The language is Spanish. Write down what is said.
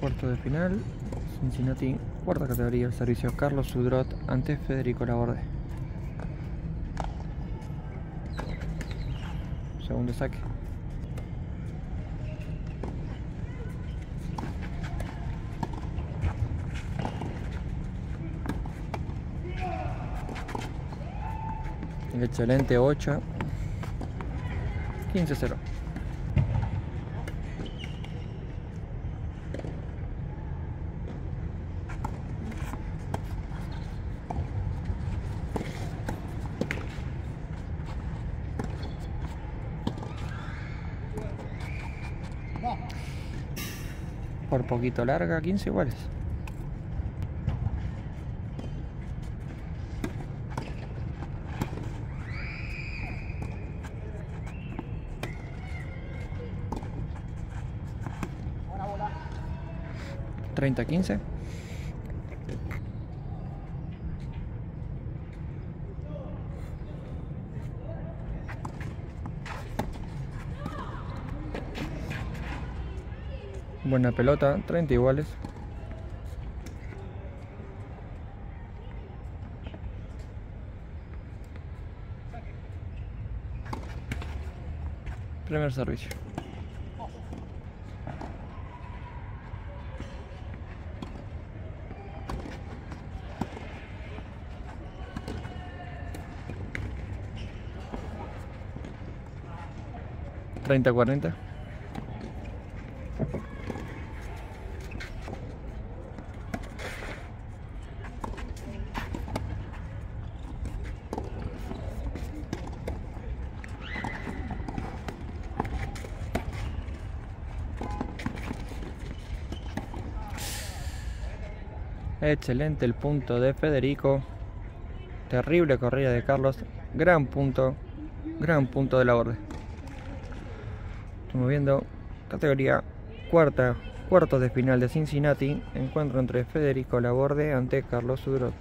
Cuarto de final, Cincinnati, cuarta categoría, el servicio Carlos Sudrot ante Federico Laborde. Segundo saque. Excelente 8. 15-0. Por poquito larga, 15 iguales. Treinta, quince. Buena pelota, 30 iguales. Primer servicio. Treinta, cuarenta. Excelente el punto de Federico. Terrible corrida de Carlos. Gran punto. Gran punto de la borde. Estamos viendo categoría cuarta, cuartos de final de Cincinnati. Encuentro entre Federico Laborde ante Carlos Sudrot.